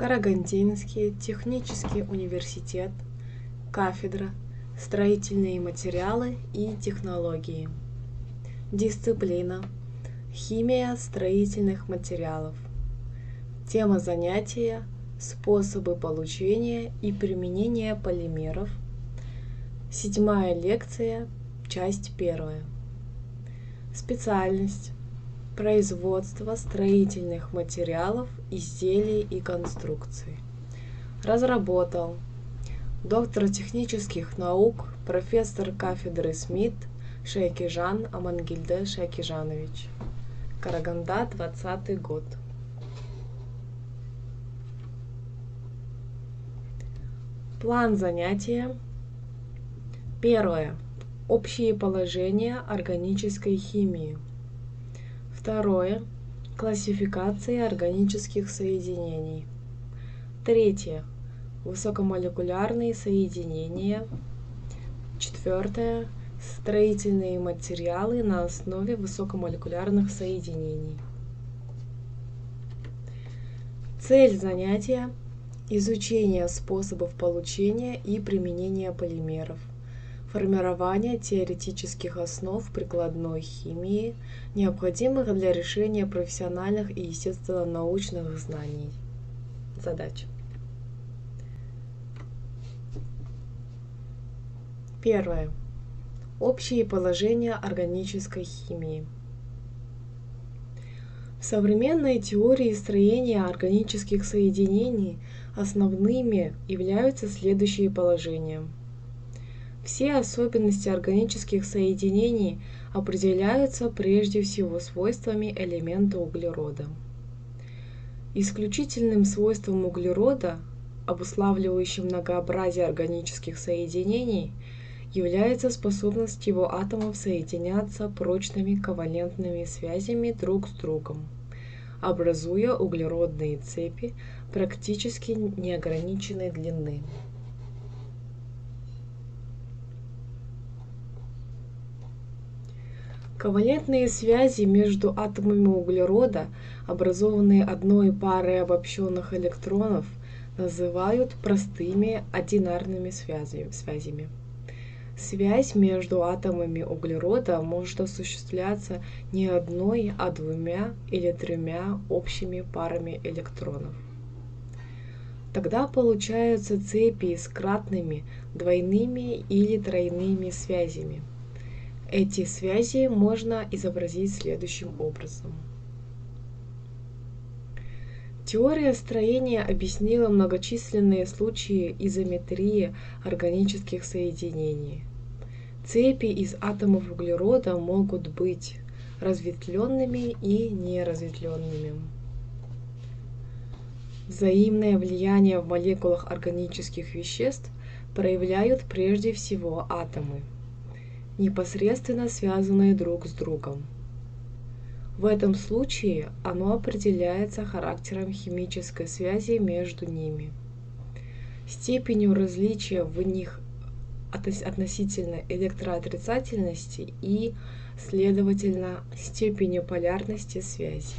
Карагандинский технический университет, кафедра Строительные материалы и технологии. Дисциплина Химия строительных материалов. Тема занятия Способы получения и применения полимеров. Седьмая лекция, часть первая. Специальность производство строительных материалов, изделий и конструкций. Разработал доктор технических наук, профессор кафедры СМИТ Шейкижан Амангильде Шейкижанович. Караганда, 20 год. План занятия. Первое. Общие положения органической химии. Второе. Классификация органических соединений. Третье. Высокомолекулярные соединения. Четвертое. Строительные материалы на основе высокомолекулярных соединений. Цель занятия – изучение способов получения и применения полимеров формирование теоретических основ прикладной химии, необходимых для решения профессиональных и естественно-научных знаний. Задач. Первое. Общие положения органической химии. В современной теории строения органических соединений основными являются следующие положения – все особенности органических соединений определяются прежде всего свойствами элемента углерода. Исключительным свойством углерода, обуславливающим многообразие органических соединений, является способность его атомов соединяться прочными ковалентными связями друг с другом, образуя углеродные цепи практически неограниченной длины. Ковалентные связи между атомами углерода, образованные одной парой обобщенных электронов, называют простыми одинарными связями. Связь между атомами углерода может осуществляться не одной, а двумя или тремя общими парами электронов. Тогда получаются цепи с кратными, двойными или тройными связями – эти связи можно изобразить следующим образом. Теория строения объяснила многочисленные случаи изометрии органических соединений. Цепи из атомов углерода могут быть разветвленными и неразветвленными. Взаимное влияние в молекулах органических веществ проявляют прежде всего атомы непосредственно связанные друг с другом. В этом случае оно определяется характером химической связи между ними, степенью различия в них относительно электроотрицательности и, следовательно, степенью полярности связи.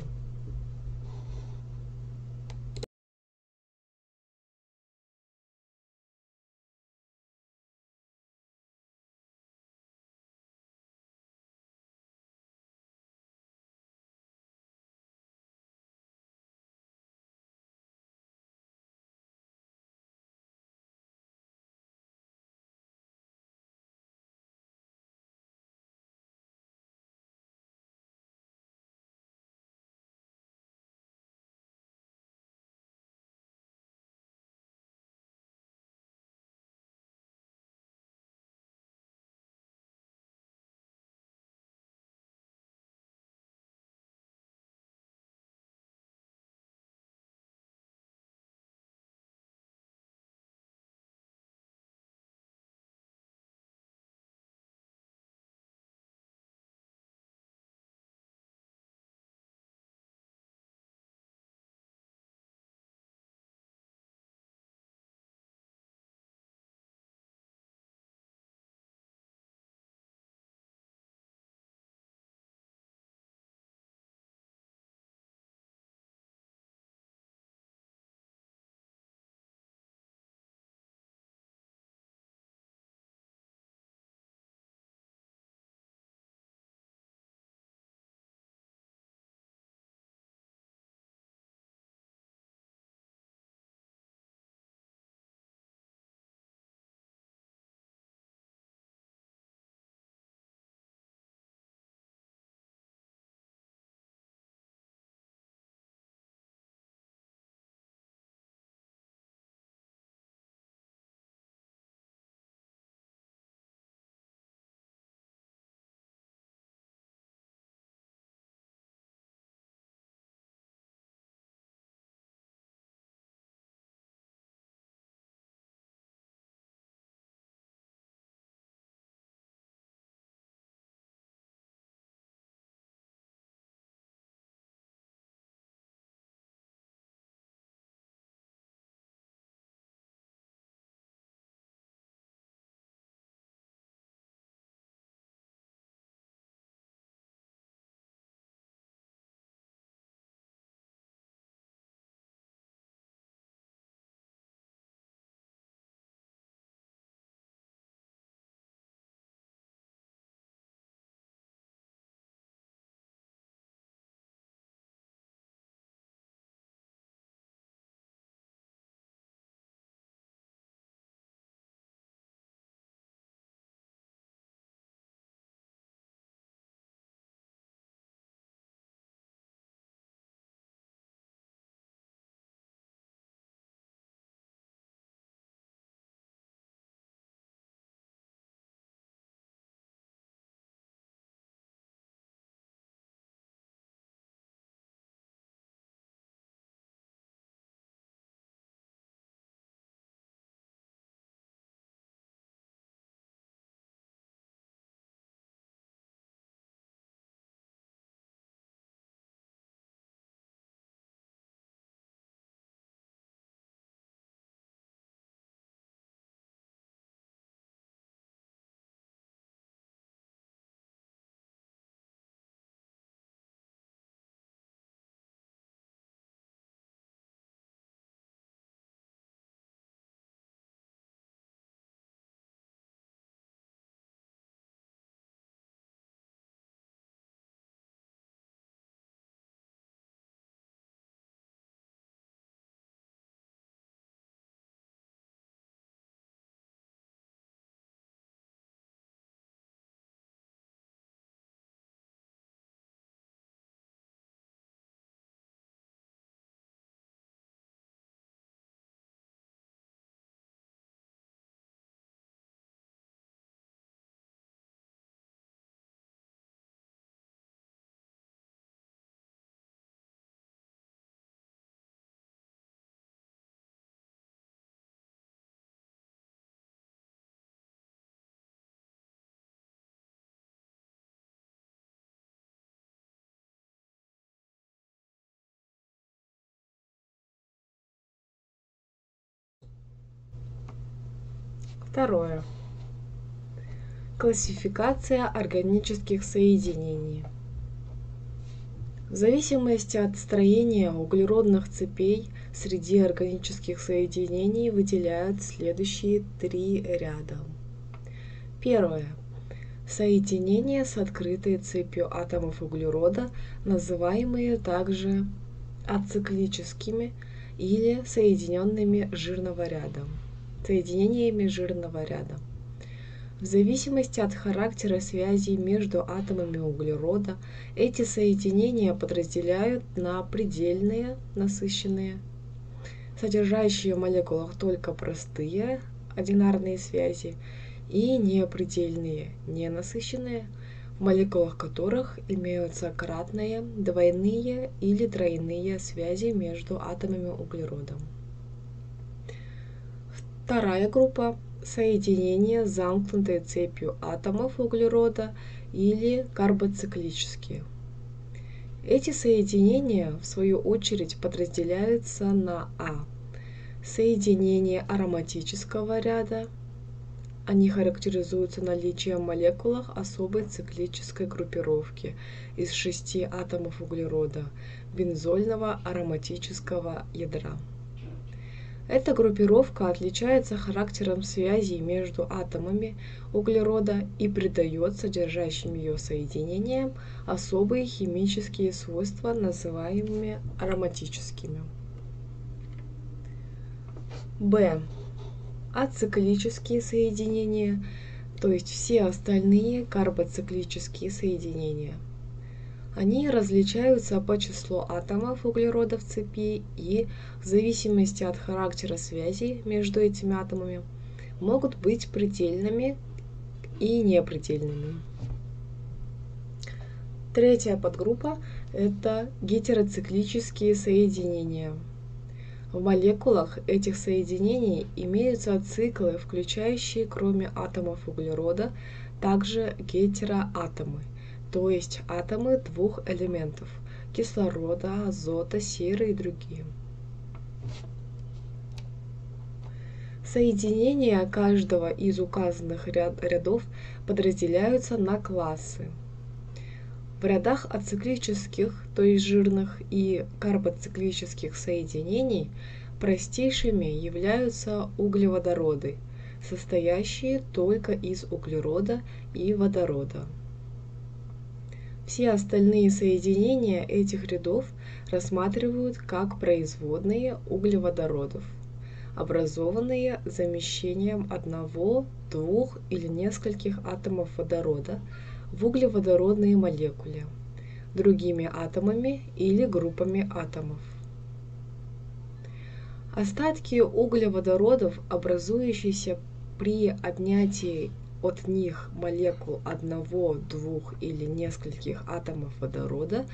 Второе. Классификация органических соединений. В зависимости от строения углеродных цепей среди органических соединений выделяют следующие три ряда. Первое. Соединения с открытой цепью атомов углерода, называемые также ациклическими или соединенными жирного ряда, соединениями жирного ряда. В зависимости от характера связей между атомами углерода, эти соединения подразделяют на предельные насыщенные, содержащие в молекулах только простые одинарные связи, и непредельные, ненасыщенные, в молекулах которых имеются кратные, двойные или тройные связи между атомами углерода. Вторая группа соединения замкнутой цепью атомов углерода или карбоциклические. Эти соединения, в свою очередь, подразделяются на А. Соединения ароматического ряда. Они характеризуются наличием в молекулах особой циклической группировки из шести атомов углерода бензольного ароматического ядра. Эта группировка отличается характером связей между атомами углерода и придает содержащим ее соединениям особые химические свойства, называемыми ароматическими. Б. Ациклические соединения, то есть все остальные карбоциклические соединения – они различаются по числу атомов углерода в цепи и, в зависимости от характера связи между этими атомами, могут быть предельными и непредельными. Третья подгруппа – это гетероциклические соединения. В молекулах этих соединений имеются циклы, включающие кроме атомов углерода также гетероатомы – то есть атомы двух элементов – кислорода, азота, серы и другие. Соединения каждого из указанных ряд, рядов подразделяются на классы. В рядах ациклических, то есть жирных, и карбоциклических соединений простейшими являются углеводороды, состоящие только из углерода и водорода. Все остальные соединения этих рядов рассматривают как производные углеводородов, образованные замещением одного, двух или нескольких атомов водорода в углеводородные молекулы другими атомами или группами атомов. Остатки углеводородов, образующиеся при отнятии от них молекул одного, двух или нескольких атомов водорода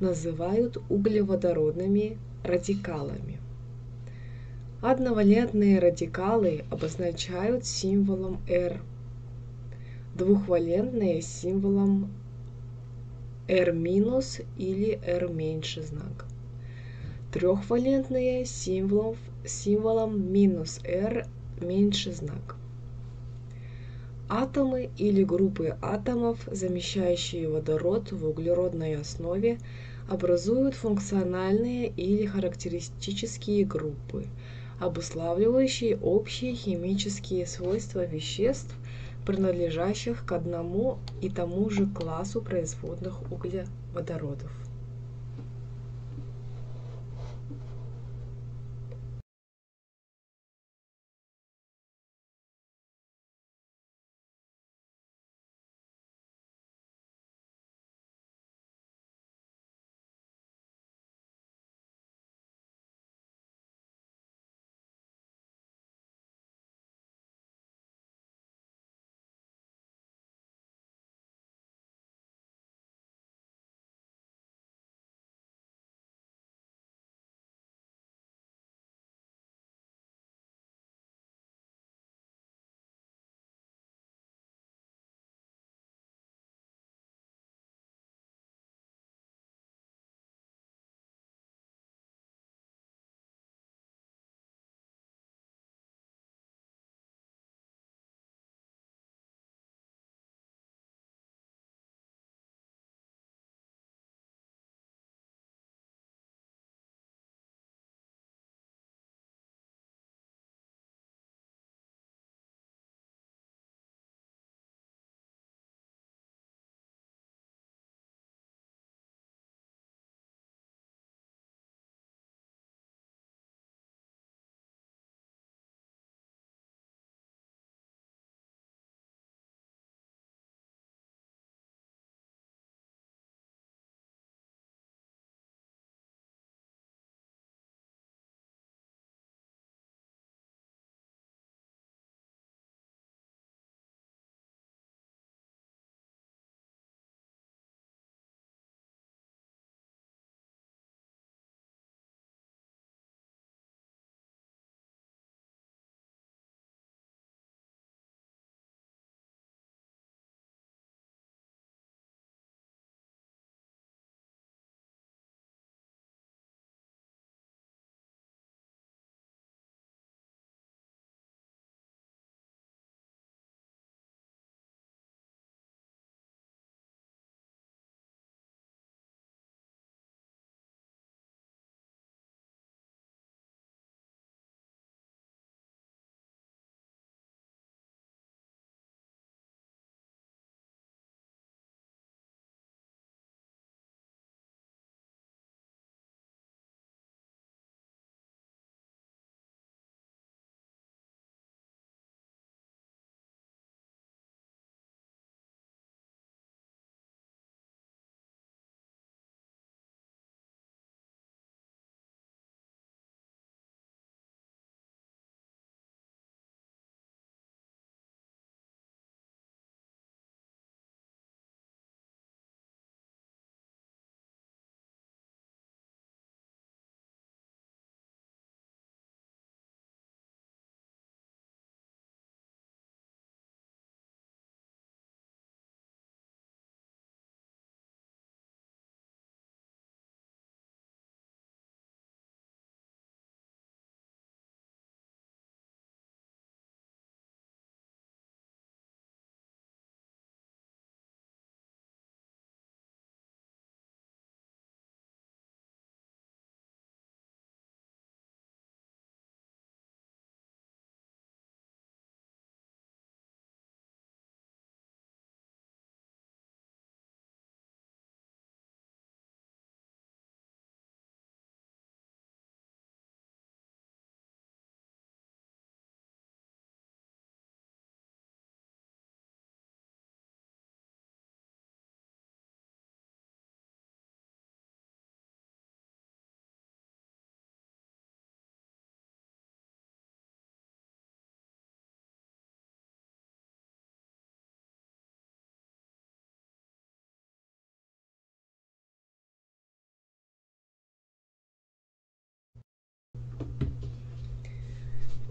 называют углеводородными радикалами. Одновалентные радикалы обозначают символом R, двухвалентные символом R- или R меньше знак. Трехвалентные символом, символом минус R меньше знак. Атомы или группы атомов, замещающие водород в углеродной основе, образуют функциональные или характеристические группы, обуславливающие общие химические свойства веществ, принадлежащих к одному и тому же классу производных углеводородов.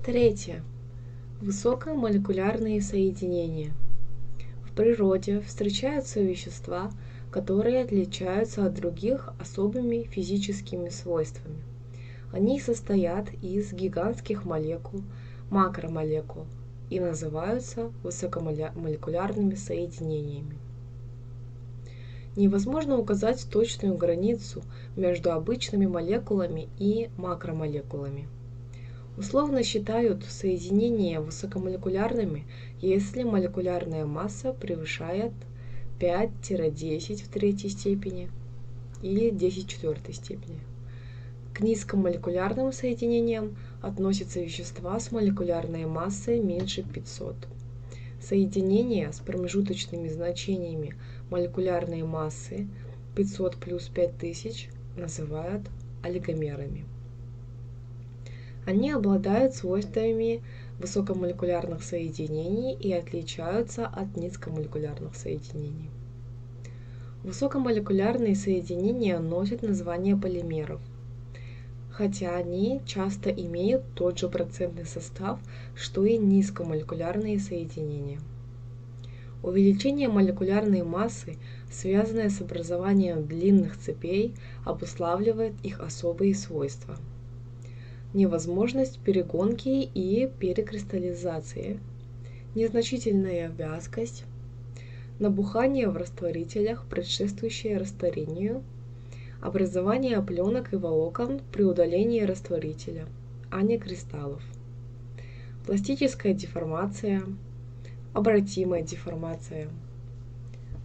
Третье. Высокомолекулярные соединения. В природе встречаются вещества, которые отличаются от других особыми физическими свойствами. Они состоят из гигантских молекул, макромолекул и называются высокомолекулярными соединениями. Невозможно указать точную границу между обычными молекулами и макромолекулами. Условно считают соединения высокомолекулярными, если молекулярная масса превышает 5-10 в третьей степени или 10 в четвертой степени. К низкомолекулярным соединениям относятся вещества с молекулярной массой меньше 500. Соединения с промежуточными значениями молекулярной массы 500 плюс 5000 называют олигомерами. Они обладают свойствами высокомолекулярных соединений и отличаются от низкомолекулярных соединений. Высокомолекулярные соединения носят название полимеров, хотя они часто имеют тот же процентный состав, что и низкомолекулярные соединения. Увеличение молекулярной массы, связанное с образованием длинных цепей, обуславливает их особые свойства. Невозможность перегонки и перекристаллизации, незначительная вязкость, набухание в растворителях, предшествующее растворению, образование пленок и волокон при удалении растворителя, а не кристаллов, пластическая деформация – обратимая деформация,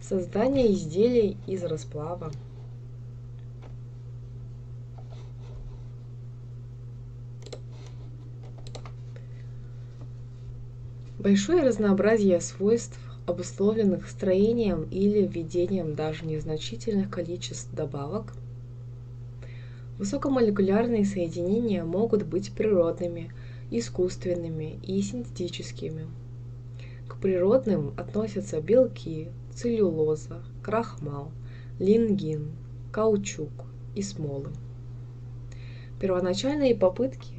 создание изделий из расплава, Большое разнообразие свойств, обусловленных строением или введением даже незначительных количеств добавок. Высокомолекулярные соединения могут быть природными, искусственными и синтетическими – к природным относятся белки, целлюлоза, крахмал, лингин, каучук и смолы. Первоначальные попытки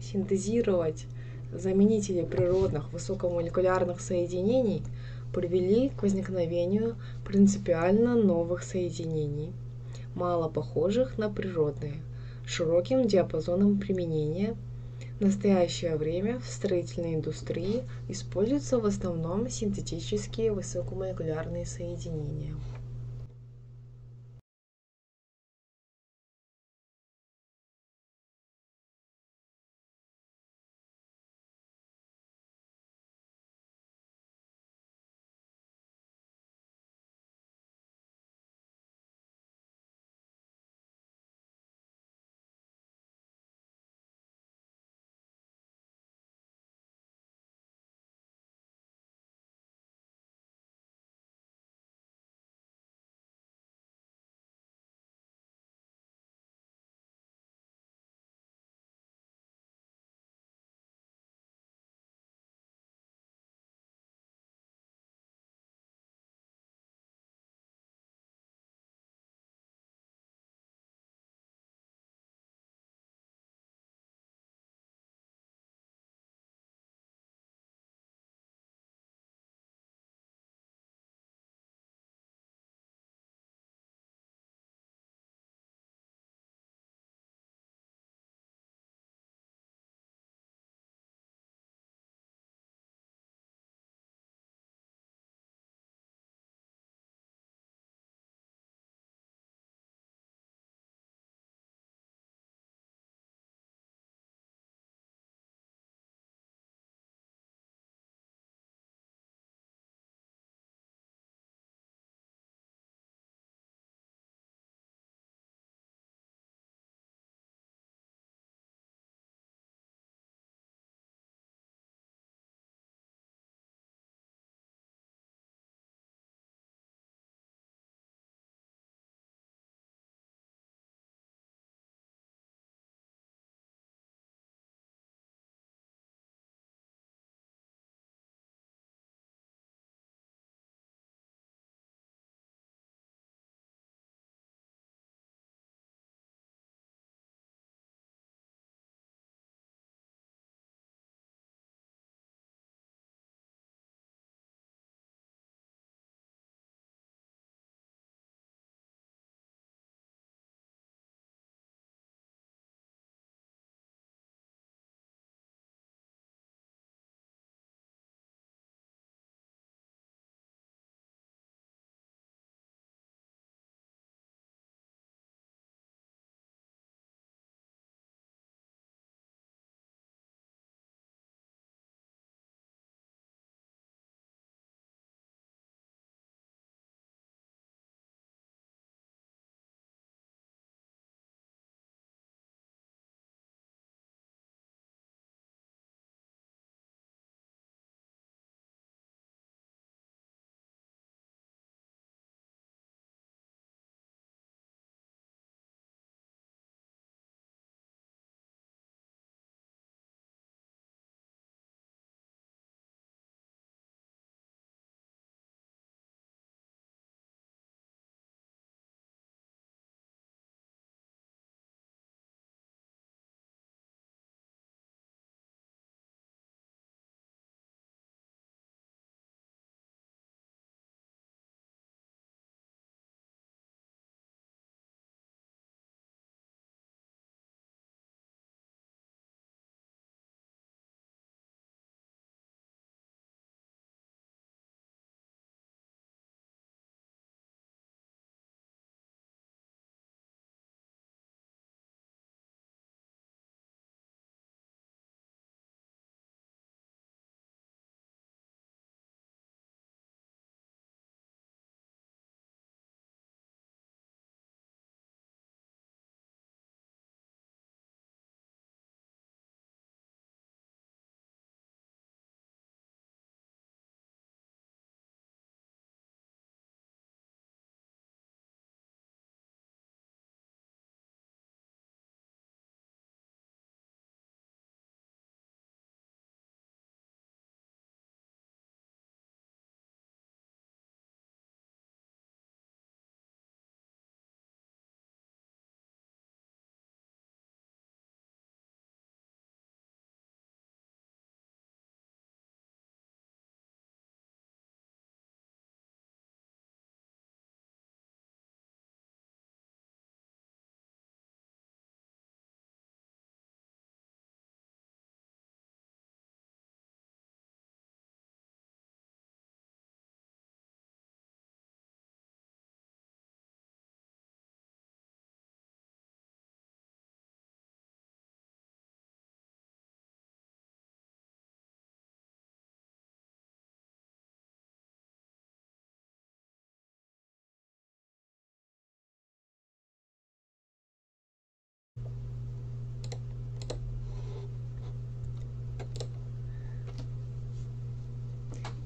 синтезировать заменители природных высокомолекулярных соединений привели к возникновению принципиально новых соединений, мало похожих на природные, широким диапазоном применения – в настоящее время в строительной индустрии используются в основном синтетические высокомолекулярные соединения.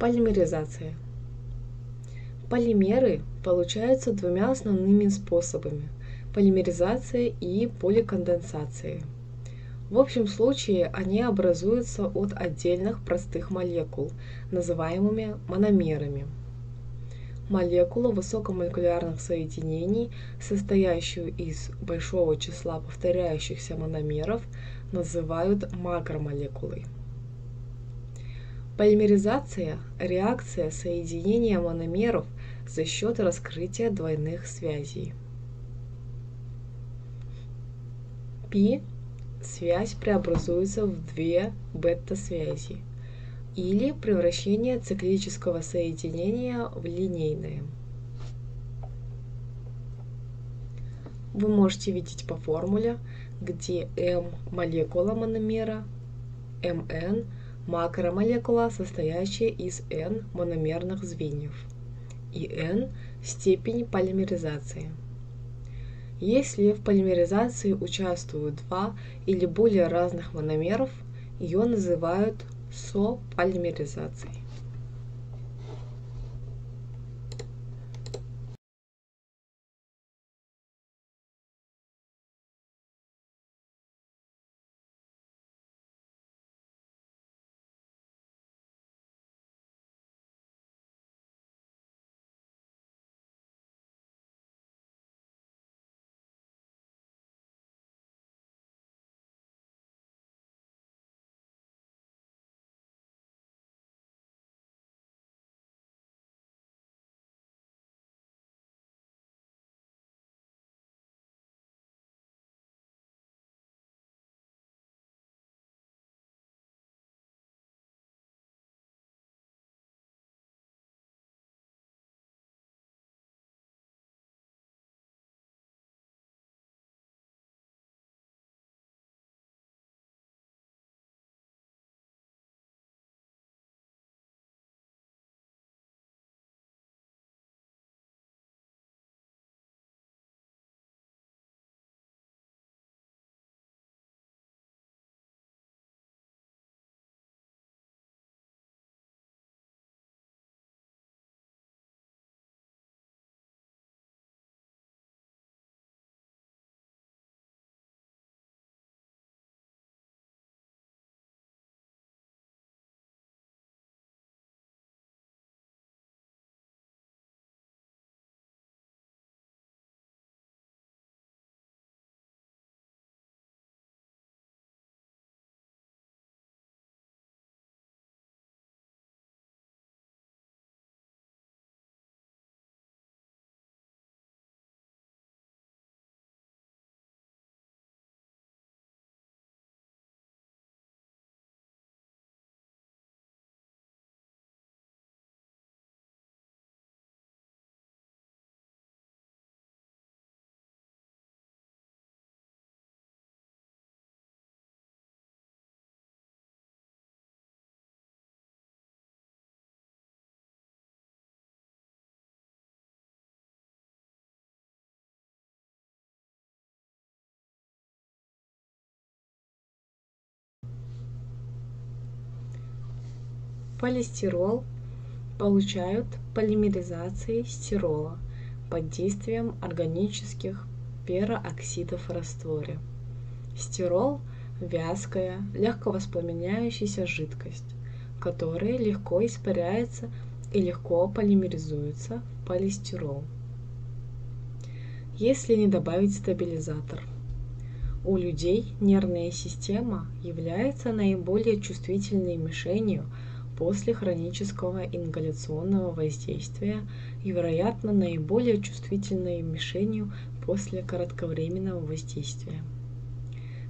Полимеризация. Полимеры получаются двумя основными способами – полимеризацией и поликонденсацией. В общем случае они образуются от отдельных простых молекул, называемыми мономерами. Молекулу высокомолекулярных соединений, состоящую из большого числа повторяющихся мономеров, называют макромолекулой. Полимеризация – реакция соединения мономеров за счет раскрытия двойных связей. Пи связь преобразуется в две бета-связи или превращение циклического соединения в линейное. Вы можете видеть по формуле, где М – молекула мономера, МН – макромолекула, состоящая из N мономерных звеньев, и N – степень полимеризации – если в полимеризации участвуют два или более разных мономеров, ее называют сополимеризацией. Полистирол получают полимеризацией стирола под действием органических пероксидов в растворе. Стирол – вязкая, легко воспламеняющаяся жидкость, которая легко испаряется и легко полимеризуется в полистирол. Если не добавить стабилизатор. У людей нервная система является наиболее чувствительной мишенью – после хронического ингаляционного воздействия и, вероятно, наиболее чувствительной мишенью после кратковременного воздействия.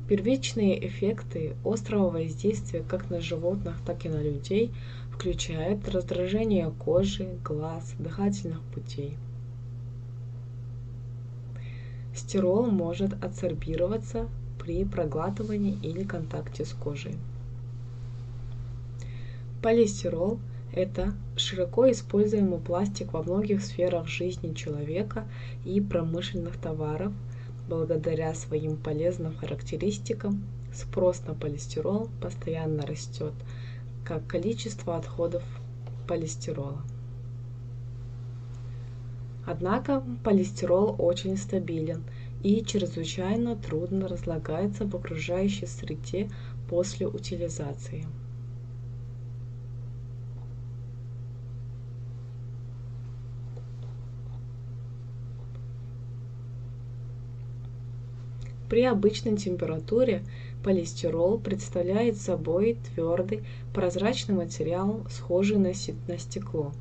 Первичные эффекты острого воздействия как на животных, так и на людей включают раздражение кожи, глаз, дыхательных путей. Стирол может адсорбироваться при проглатывании или контакте с кожей. Полистирол – это широко используемый пластик во многих сферах жизни человека и промышленных товаров. Благодаря своим полезным характеристикам спрос на полистирол постоянно растет, как количество отходов полистирола. Однако полистирол очень стабилен и чрезвычайно трудно разлагается в окружающей среде после утилизации. При обычной температуре полистирол представляет собой твердый прозрачный материал, схожий на, стекло,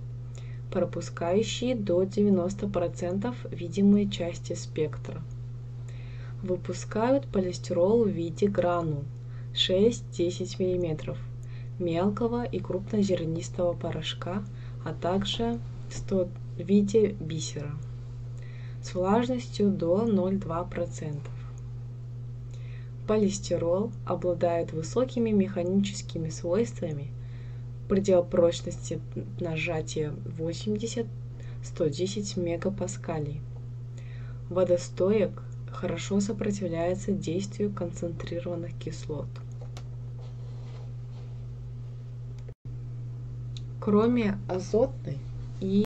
пропускающий до 90% видимые части спектра. Выпускают полистирол в виде гранул 6-10 мм, мелкого и крупнозернистого порошка, а также в виде бисера с влажностью до 0,2%. Полистирол обладает высокими механическими свойствами предел нажатия 80-110 мегапаскалей. Водостоек хорошо сопротивляется действию концентрированных кислот. Кроме азотной и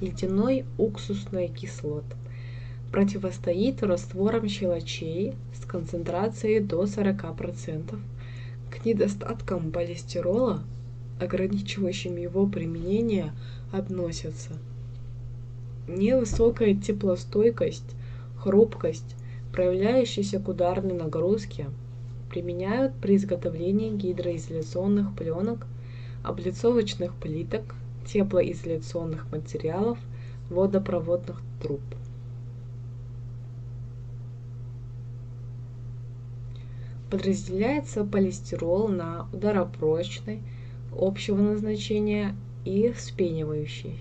ледяной уксусной кислоты противостоит растворам щелочей с концентрацией до 40%. К недостаткам полистирола, ограничивающим его применение, относятся невысокая теплостойкость, хрупкость, проявляющаяся к ударной нагрузке, применяют при изготовлении гидроизоляционных пленок, облицовочных плиток, теплоизоляционных материалов, водопроводных труб. Подразделяется полистирол на ударопрочный, общего назначения и вспенивающий.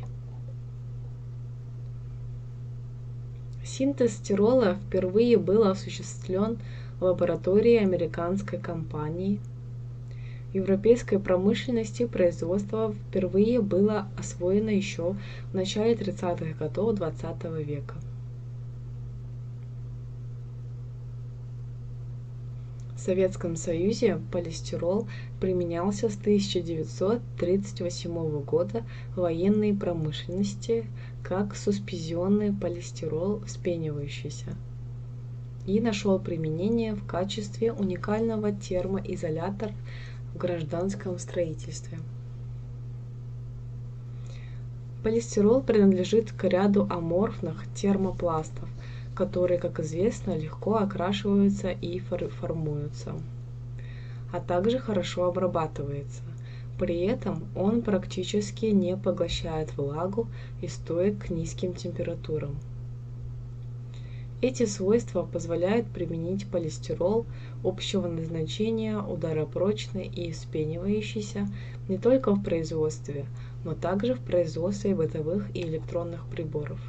Синтез стирола впервые был осуществлен в лаборатории американской компании европейской промышленности производство впервые было освоено еще в начале 30-х годов XX века. В Советском Союзе полистирол применялся с 1938 года в военной промышленности как суспензионный полистирол вспенивающийся и нашел применение в качестве уникального термоизолятора гражданском строительстве. Полистирол принадлежит к ряду аморфных термопластов, которые, как известно, легко окрашиваются и формуются, а также хорошо обрабатывается. При этом он практически не поглощает влагу и стоит к низким температурам. Эти свойства позволяют применить полистирол общего назначения, ударопрочный и вспенивающийся не только в производстве, но также в производстве бытовых и электронных приборов.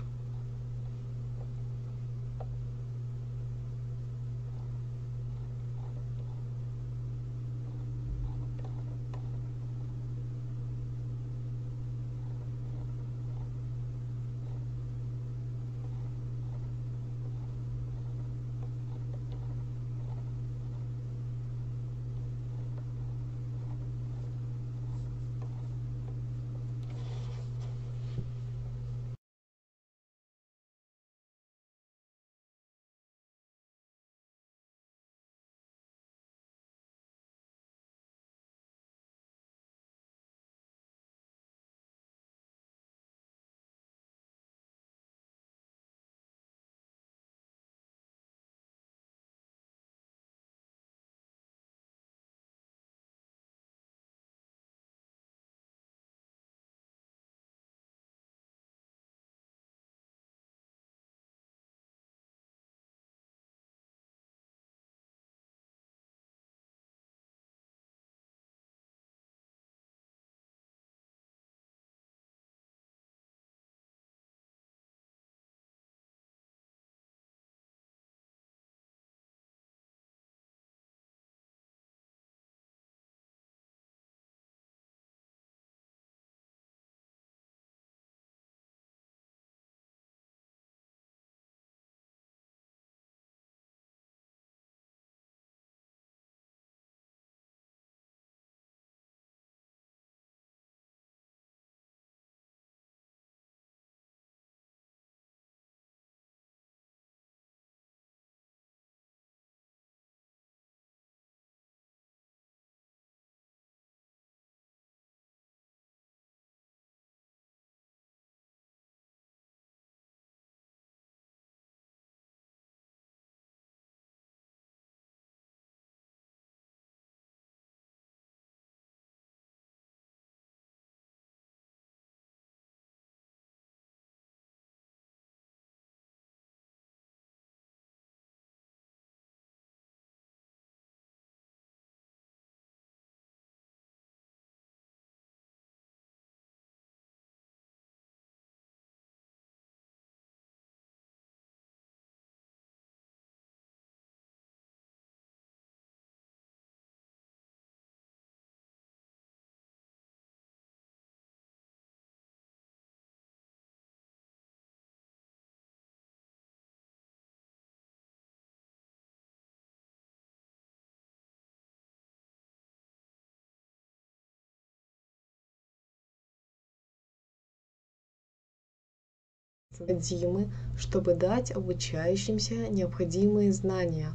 Необходимы, чтобы дать обучающимся необходимые знания,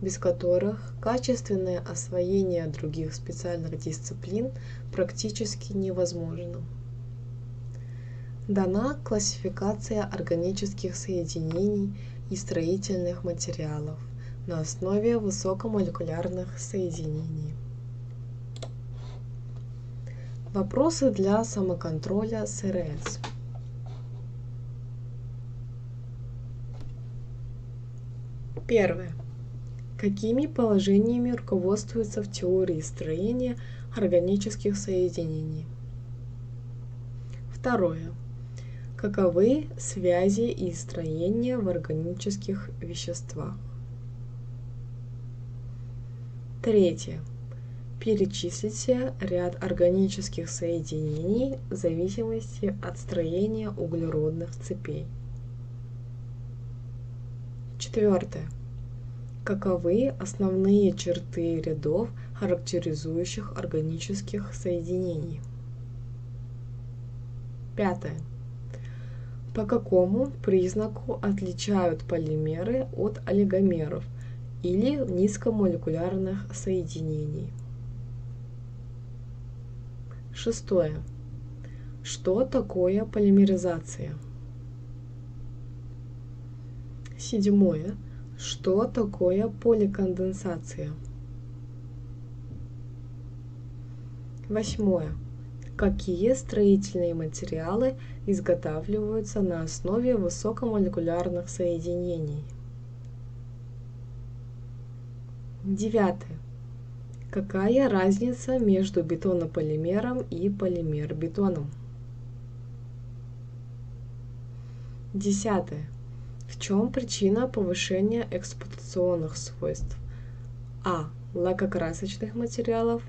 без которых качественное освоение других специальных дисциплин практически невозможно. Дана классификация органических соединений и строительных материалов на основе высокомолекулярных соединений. Вопросы для самоконтроля СРС. Первое. Какими положениями руководствуются в теории строения органических соединений? Второе. Каковы связи и строения в органических веществах? Третье. Перечислите ряд органических соединений в зависимости от строения углеродных цепей. Четвертое. Каковы основные черты рядов, характеризующих органических соединений? Пятое. По какому признаку отличают полимеры от олигомеров или низкомолекулярных соединений? Шестое. Что такое полимеризация? Седьмое. Что такое поликонденсация? Восьмое. Какие строительные материалы изготавливаются на основе высокомолекулярных соединений? Девятое. Какая разница между бетонополимером и полимер-бетоном? Десятое. В чем причина повышения эксплуатационных свойств? А. Лакокрасочных материалов.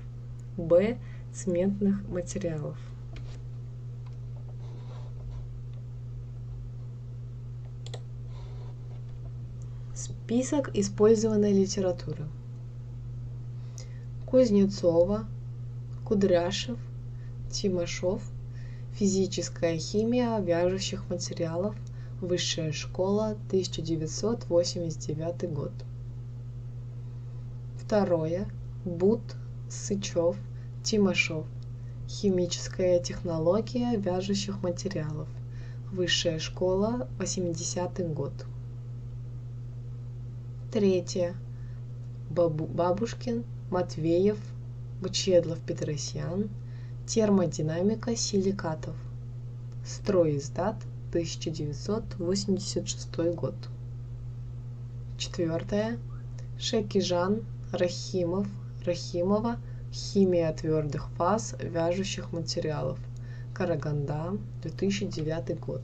Б цементных материалов. Список использованной литературы. Кузнецова, Кудряшев, Тимошов, Физическая химия вяжущих материалов, Высшая школа, 1989 год. Второе. Бут, Сычев, Тимошов. Химическая технология вяжущих материалов. Высшая школа, 80 год. Третье. Бабу, Бабушкин, Матвеев, Бучедлов, Петросян. Термодинамика силикатов. Стройиздат, 1986 год. Четвертое. Шекижан, Рахимов, Рахимова – Химия твердых фаз вяжущих материалов. Караганда, 2009 год.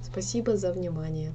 Спасибо за внимание.